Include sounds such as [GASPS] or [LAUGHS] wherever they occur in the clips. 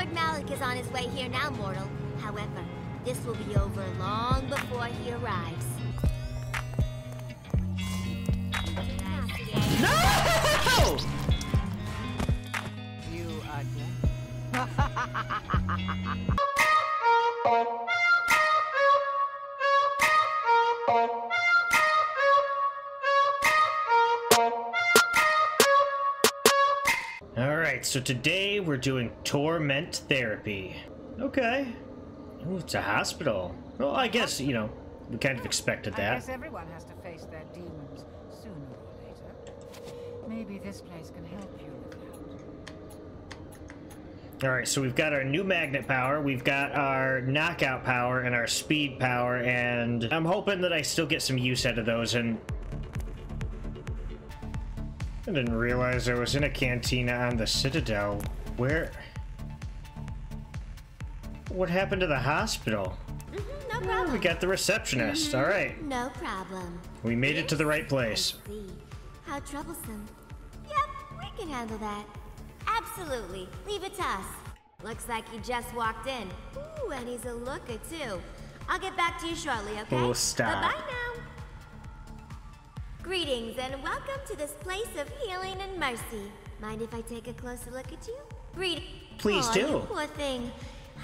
Lord Malak is on his way here now, mortal. However, this will be over long before he arrives. No! [LAUGHS] You again? [LAUGHS] Alright, so today we're doing torment therapy. Okay. Ooh, it's a hospital. Well, I guess, you know, we kind of expected that. I guess everyone has to face their demons sooner or later. Maybe this place can help you with that. Alright, so we've got our new magnet power, we've got our knockout power, and our speed power, and I'm hoping that I still get some use out of those, and... I didn't realize I was in a cantina on the Citadel. Where... What happened to the hospital? Mhm, no Oh, we got the receptionist, alright. No problem. We made it to the right place. How troublesome. Yep, we can handle that. Absolutely. Leave it to us. Looks like he just walked in. Ooh, and he's a looker too. I'll get back to you shortly, okay? Oh, stop. Bye-bye now. Greetings and welcome to this place of healing and mercy. Mind if I take a closer look at you? Greet. Please Aw, do. You poor thing.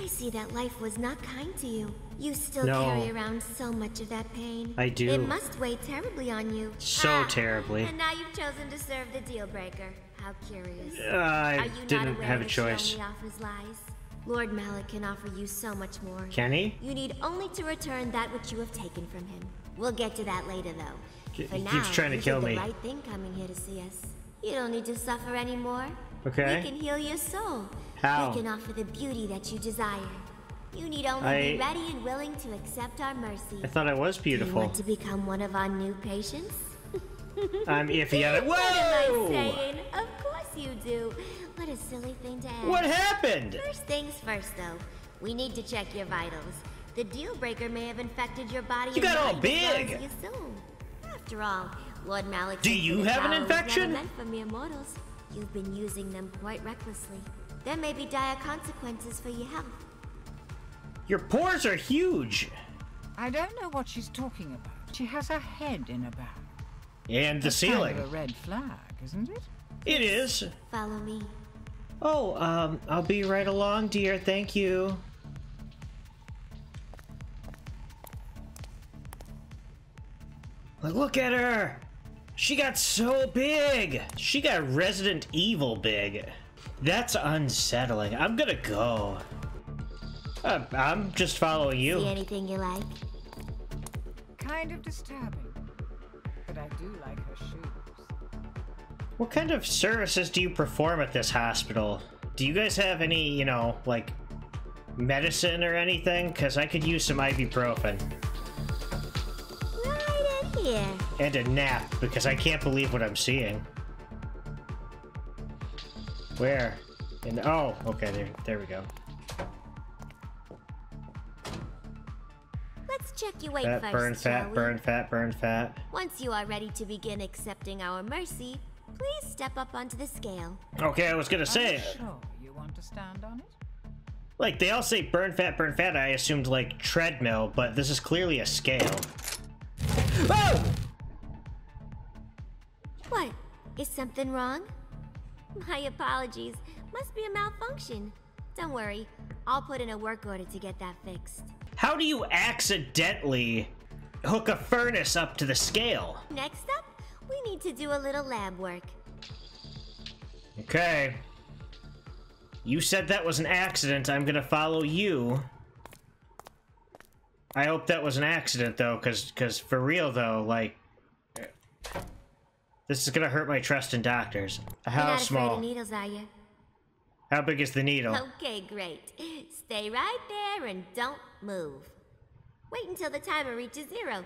I see that life was not kind to you. You still No. carry around so much of that pain. I do. It must weigh terribly on you. So Ah, terribly. And now you've chosen to serve the deal breaker. How curious. Uh, Are I didn't have a choice. She offers lies? Lord Malak can offer you so much more. Can he? You need only to return that which you have taken from him. We'll get to that later, though. He For keeps now, trying to kill me. right thing coming here to see us. You don't need to suffer anymore. Okay. We can heal your soul. How? We can offer the beauty that you desire. You need only be ready and willing to accept our mercy. I thought I was Do you want to become one of our new patients? [LAUGHS] I'm iffy on it. What am I saying? Of course you do. What a silly thing to ask. What happened? First things first, though. We need to check your vitals. The deal breaker may have infected your body. You got all mind as well big. You assume. After all, Lord Malak's Do you infinite have an power was infection? Never meant for mere mortals. You've been using them quite recklessly. There may be dire consequences for your health. Your pores are huge. I don't know what she's talking about. She has her head in a bag. And the That's kind ceiling. of a red flag, isn't it? It is. Follow me. Oh, um, I'll be right along, dear. Thank you. Like, Look at her! She got so big! She got Resident Evil big. That's unsettling. I'm gonna go. Uh, I'm just following See you. anything you like? Kind of disturbing. But I do like her shoes. What kind of services do you perform at this hospital? Do you guys have any, you know, like medicine or anything? Because I could use some ibuprofen Right in here. and a nap because I can't believe what I'm seeing. Where? And oh, okay, there, there we go. Let's check your weight Fat, first, burn shall fat, we? burn fat, burn fat. Once you are ready to begin accepting our mercy, please step up onto the scale. Okay, I was gonna Are say, you sure you want to stand on it? like they all say burn fat, burn fat. I assumed like treadmill, but this is clearly a scale. What? Is something wrong? My apologies. Must be a malfunction. Don't worry. I'll put in a work order to get that fixed. How do you accidentally hook a furnace up to the scale? Next up, we need to do a little lab work. Okay. You said that was an accident. I'm gonna follow you. I hope that was an accident, though, because cause for real, though, like... This is gonna hurt my trust in doctors. You're How not small? of needles, are you? How big is the needle? Okay, great. Stay right there and don't move. Wait until the timer reaches zero.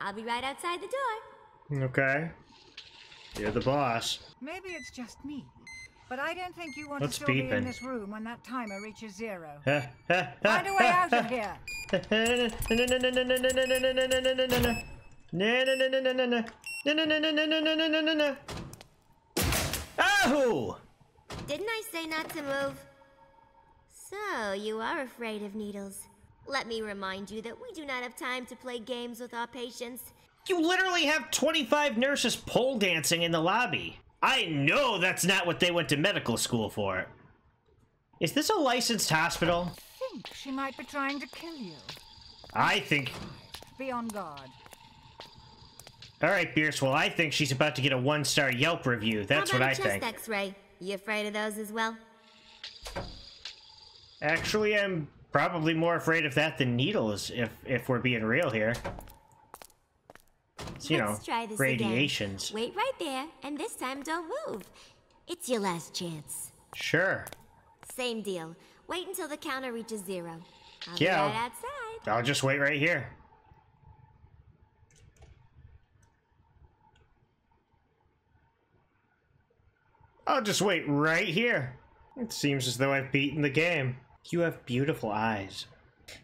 I'll be right outside the door. Okay. You're the boss. Maybe it's just me. But I don't think you want What's to still be in this room when that timer reaches zero. Find Find a way out of here. [LAUGHS] Oh! Didn't I say not to move? So, you are afraid of needles. Let me remind you that we do not have time to play games with our patients. You literally have 25 nurses pole dancing in the lobby. I know that's not what they went to medical school for. Is this a licensed hospital? Think she might be trying to kill you. I think. Be on guard. All right, Bierce. Well, I think she's about to get a one-star Yelp review. That's How what about I a chest think. X-ray. You afraid of those as well? Actually, I'm probably more afraid of that than needles, if if we're being real here. It's, you Let's know, try this radiations. Again. Wait right there, and this time don't move. It's your last chance. Sure. Same deal. Wait until the counter reaches zero. I'll Yeah. be right outside. I'll just wait right here. I'll just wait right here. It seems as though I've beaten the game. You have beautiful eyes.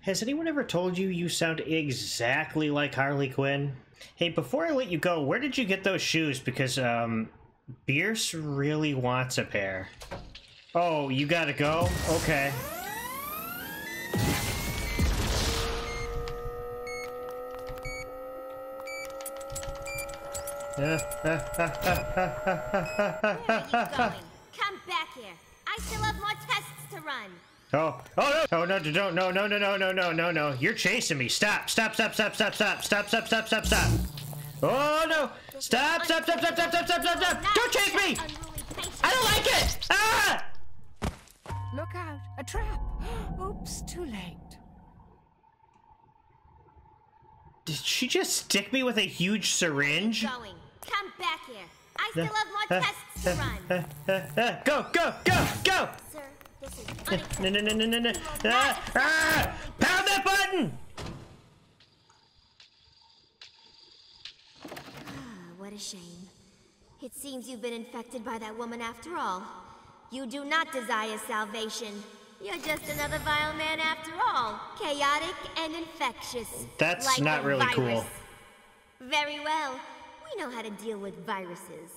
Has anyone ever told you you sound exactly like Harley Quinn? Hey, before I let you go, where did you get those shoes? Because, um, Bierce really wants a pair. Oh, you gotta go? Okay. Where are you going? Come back here. I still have more tests to run. Oh, oh no, oh no, don't, no, no, no, no, no, no, no, no. You're chasing me. Stop, stop, stop, stop, stop, stop, stop, stop, stop, stop, stop. Oh no! Stop, stop, stop, stop, stop, stop, stop, stop, stop! Don't chase me! I don't like it! Ah! Look out! A trap! [GASPS] Oops, too late. Did she just stick me with a huge syringe? Going. Come back here. I [LAUGHS] still have more tests to run. [LAUGHS] Go, go, go, go! Sir, this is [LAUGHS] No, no, no, no, no, no. Ah, ah! Pound that button! What a shame. It seems you've been infected by that woman after all. You do not desire salvation. You're just another vile man after all. Chaotic and infectious. That's like not really virus. cool. Very well. We know how to deal with viruses.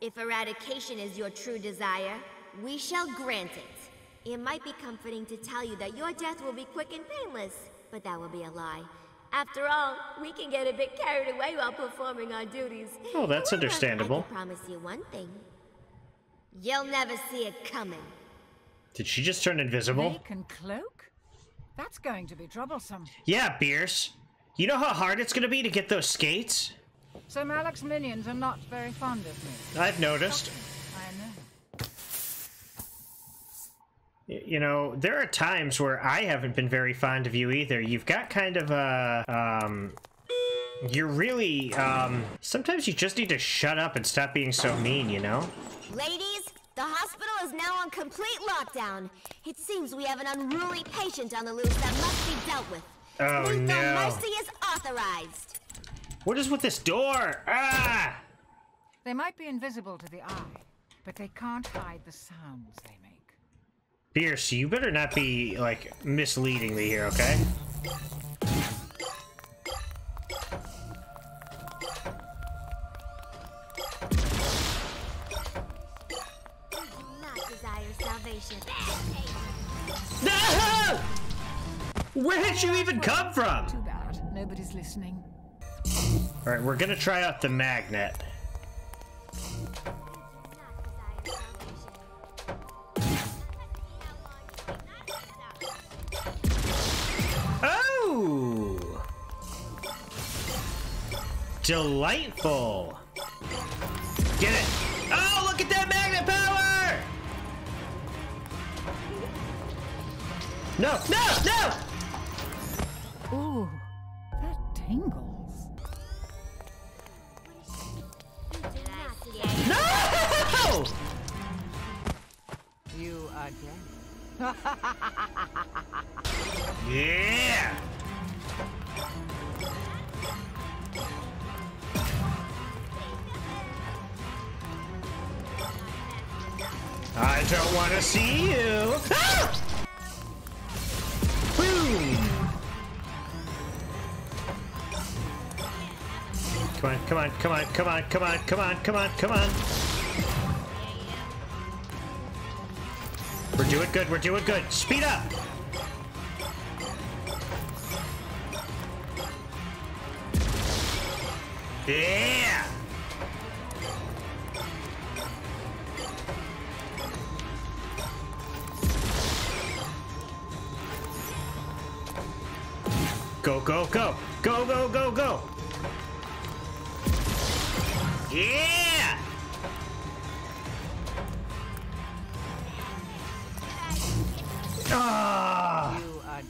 If eradication is your true desire, we shall grant it. It might be comforting to tell you that your death will be quick and painless, but that will be a lie. After all, we can get a bit carried away while performing our duties. Oh, that's However, understandable. I can promise you one thing. You'll never see it coming. Did she just turn invisible? Make and cloak? That's going to be troublesome. Yeah, Bierce. You know how hard it's gonna be to get those skates? So Malak's minions are not very fond of me. I've noticed. I know. You know, there are times where I haven't been very fond of you either. You've got kind of a, um, you're really, um, sometimes you just need to shut up and stop being so mean, you know? Ladies, the hospital is now on complete lockdown. It seems we have an unruly patient on the loose that must be dealt with. Oh, Lethal no. mercy is authorized. What is with this door? Ah! They might be invisible to the eye, but they can't hide the sounds they make. Bierce, you better not be, like, misleading me here, okay? Come from? Too bad. Nobody's listening. Alright, we're gonna try out the magnet. Oh! Delightful! Get it! Oh, look at that magnet power! No, no, no! Ooh, that tingles. No! You again. Yeah! I don't want to see you. Ah! Come on, come on, come on, come on, come on, come on, come on, come on. We're doing good. We're doing good. Speed up. Yeah. Go, go, go. Go, go, go, go. Yeah! Ah! You are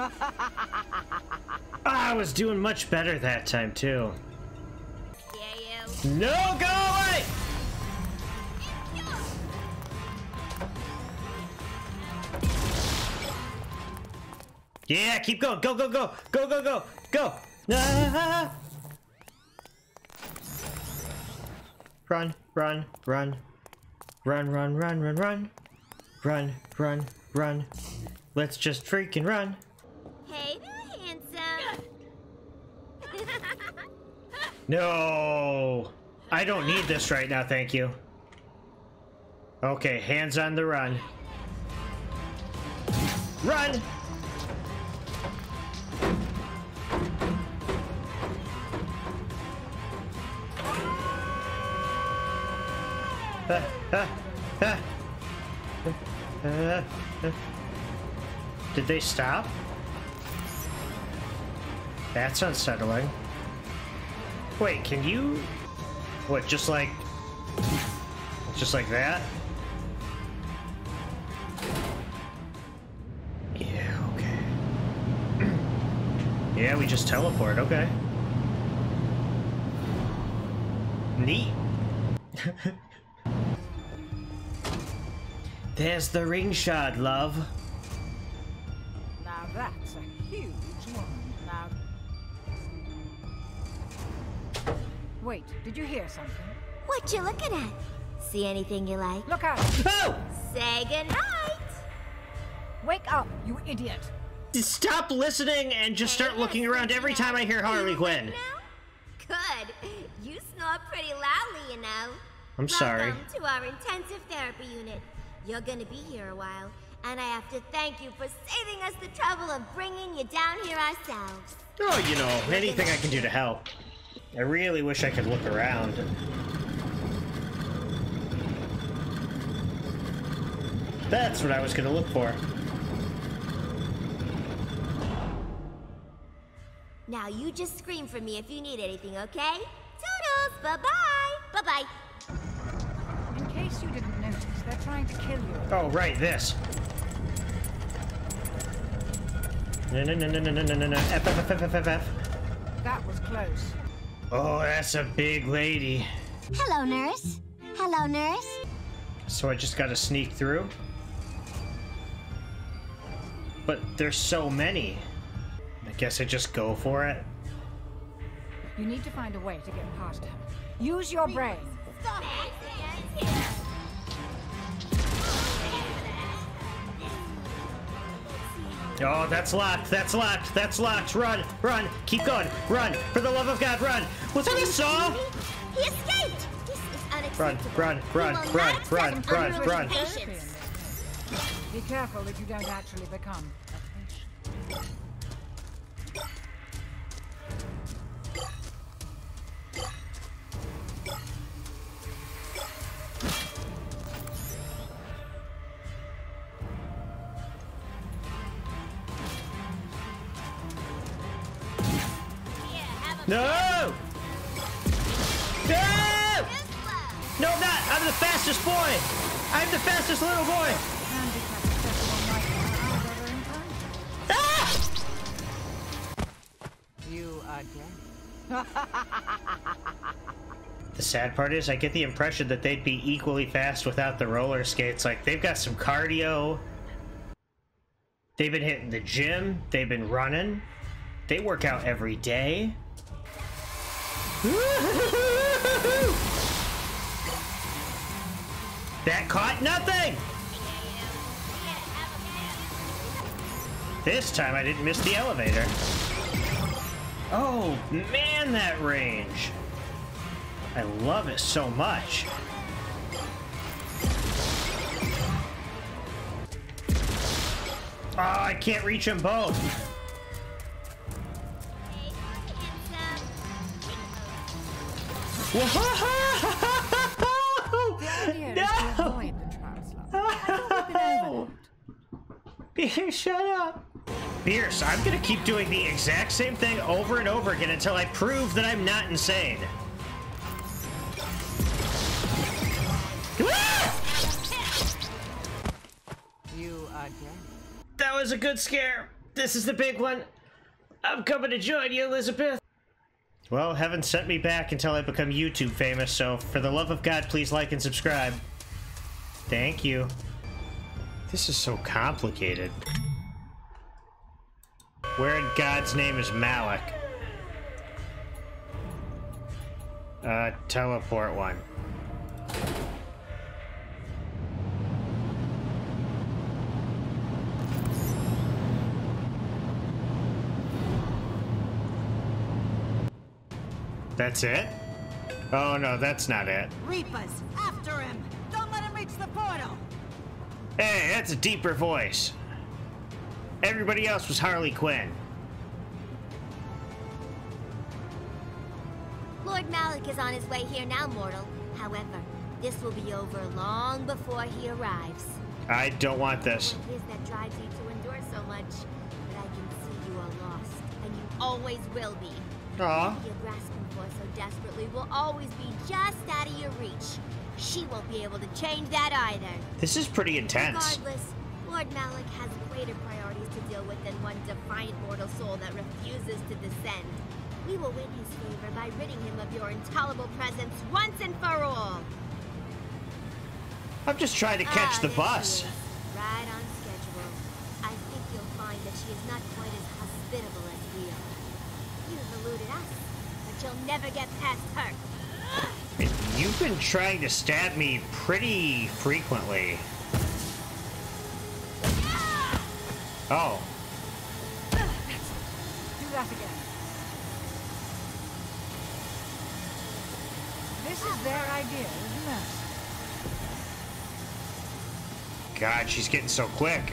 dead. I was doing much better that time, too. Yeah, you. No, go away! Yeah, keep going. Go, go, go. Go, go, go. Go. Ah! Run, run, run. Run, run, run, run, run. Run, run, run. Let's just freaking run. Hey there, handsome. [LAUGHS] No! I don't need this right now, thank you. Okay, hands on the run. Run! [LAUGHS] Did they stop? That's unsettling. Wait, can you... What, just like... Just like that? Yeah, okay. [CLEARS THROAT] yeah, we just teleport, okay. Neat. [LAUGHS] There's the ring shard, love. Now that's a huge one. Now. Wait, did you hear something? what you looking at? See anything you like? Look out! Oh! Say goodnight. Wake up, you idiot! Stop listening and just start looking around every time I hear Harley Quinn. Good. You snore pretty loudly, you know. I'm sorry. Welcome to our intensive therapy unit. You're gonna be here a while, and I have to thank you for saving us the trouble of bringing you down here ourselves. Oh, you know, anything I can do to help. I really wish I could look around. That's what I was gonna look for. Now you just scream for me if you need anything, okay? Toodles! Bye-bye! Bye-bye! trying to kill you. Oh, right, this. No, no, no, no, no, no, no, no. F, F, F, F, F, F, F. That was close. Oh, that's a big lady. Hello, nurse. Hello, nurse. So I just gotta sneak through? But there's so many. I guess I just go for it. You need to find a way to get past him. Use your brain. Stop! Oh, that's locked. That's locked. That's locked. Run, run. Keep going. Run. For the love of God, run. Was that a saw? He escaped! This is Run, unacceptable. run, We run, run, run, run, run. Therapy in patients. this place. Be careful that you don't actually become gather in time. Ah! You are dead. The sad part is, I get the impression that they'd be equally fast without the roller skates. Like, they've got some cardio. They've been hitting the gym. They've been running. They work out every day. [LAUGHS] That caught nothing! This time I didn't miss the elevator. Oh, man, that range. I love it so much. Oh, I can't reach them both. Whoa! Beer, shut up. Bierce, I'm gonna keep doing the exact same thing over and over again until I prove that I'm not insane. [LAUGHS] You again? That was a good scare. This is the big one. I'm coming to join you, Elizabeth. Well, heaven sent me back until I become YouTube famous, so for the love of God, please like and subscribe. Thank you. This is so complicated. Where in God's name is Malak? Uh, teleport one. That's it? Oh no, that's not it. Reapers, after him! Don't let him reach the portal! Hey, that's a deeper voice. Everybody else was Harley Quinn. Lord Malak is on his way here now, mortal. However, this will be over long before he arrives. I don't want this. What is that drives you to endure so much? But I can see you are lost, and you always will be. Aw. What you're grasping for so desperately will always be just out of your reach. She won't be able to change that either. This is pretty intense. Regardless, Lord Malak has greater priorities to deal with than one defiant mortal soul that refuses to descend. We will win his favor by ridding him of your intolerable presence once and for all. I'm just trying to catch Ah, the bus. Right on schedule. I think you'll find that she is not quite as hospitable as we are. You've eluded us, but you'll never get past her. You've been trying to stab me pretty frequently. Oh. Do that again. This is their idea, isn't it? God, she's getting so quick.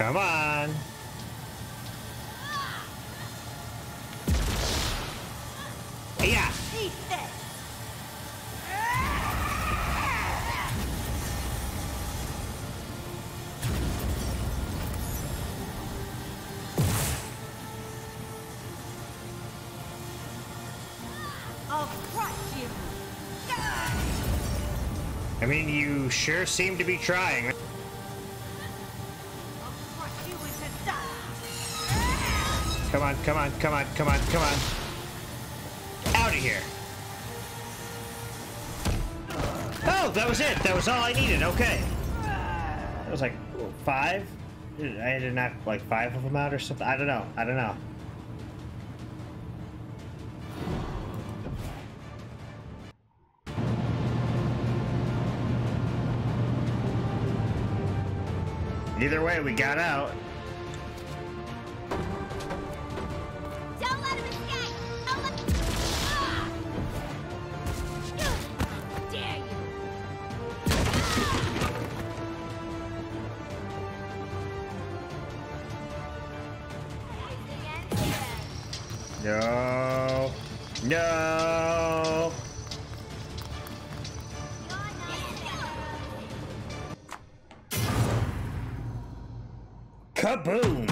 Come on. Yeah. Eat this! I'll crush you! I mean, you sure seem to be trying. Come on, come on, come on, come on. Out of here. Oh, that was it. That was all I needed. Okay. That was like five. I did knock like five of them out or something. I don't know. I don't know. Either way, we got out. No. No. Kaboom!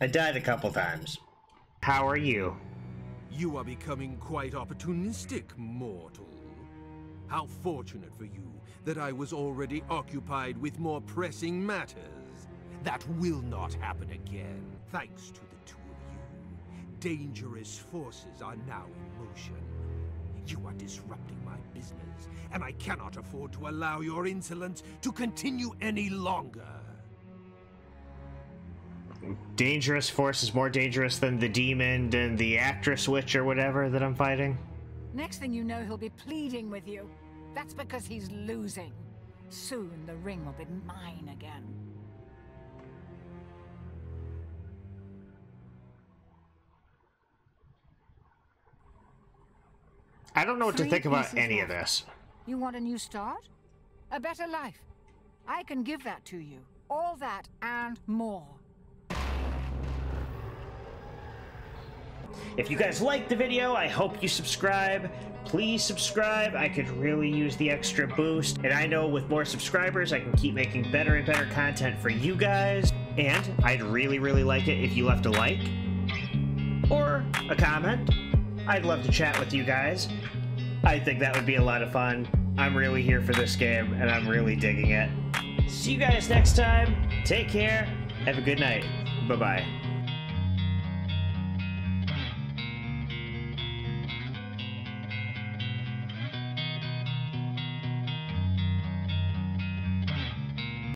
I died a couple times. How are you? You are becoming quite opportunistic, mortal. How fortunate for you that I was already occupied with more pressing matters. That will not happen again, thanks to the two of you. Dangerous forces are now in motion. You are disrupting my business, and I cannot afford to allow your insolence to continue any longer. Dangerous force is more dangerous than the demon and the actress witch or whatever that I'm fighting. Next thing you know, he'll be pleading with you. That's because he's losing. Soon the ring will be mine again. I don't know what to think about pieces any of this. You want a new start? A better life? I can give that to you. All that and more. If you guys liked the video, I hope you subscribe. Please subscribe. I could really use the extra boost. And I know with more subscribers, I can keep making better and better content for you guys. And I'd really, really like it if you left a like or a comment. I'd love to chat with you guys. I think that would be a lot of fun. I'm really here for this game, and I'm really digging it. See you guys next time. Take care. Have a good night. Bye bye.